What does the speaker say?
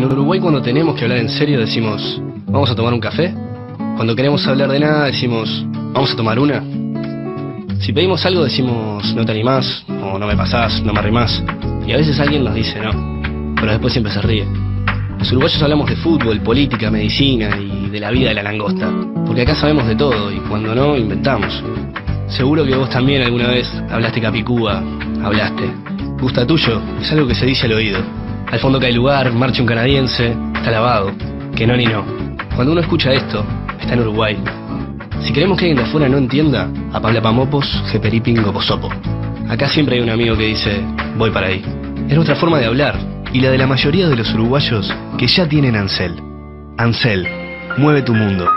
En Uruguay cuando tenemos que hablar en serio decimos, vamos a tomar un café. Cuando queremos hablar de nada decimos, vamos a tomar una. Si pedimos algo decimos, no te animás, o no me pasás, no me arrimás. Y a veces alguien nos dice no, pero después siempre se ríe. Los uruguayos hablamos de fútbol, política, medicina y de la vida de la langosta. Porque acá sabemos de todo y cuando no, inventamos. Seguro que vos también alguna vez hablaste capicúa, hablaste. Gusta tuyo, es algo que se dice al oído. Al fondo cae lugar, marcha un canadiense, está lavado. Que no ni no. Cuando uno escucha esto, está en Uruguay. Si queremos que alguien de afuera no entienda, a Pamopos, Jeperipin, Goposopo. Acá siempre hay un amigo que dice, voy para ahí. Es nuestra forma de hablar, y la de la mayoría de los uruguayos que ya tienen Ansel. Ansel, mueve tu mundo.